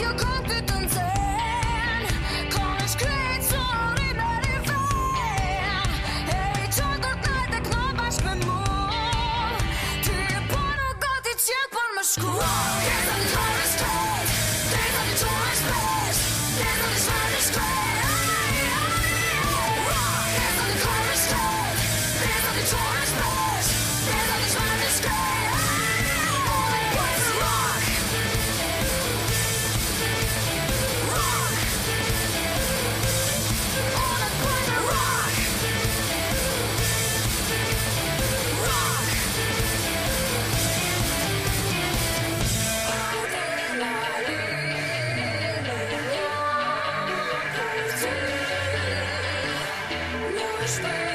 you're Неужто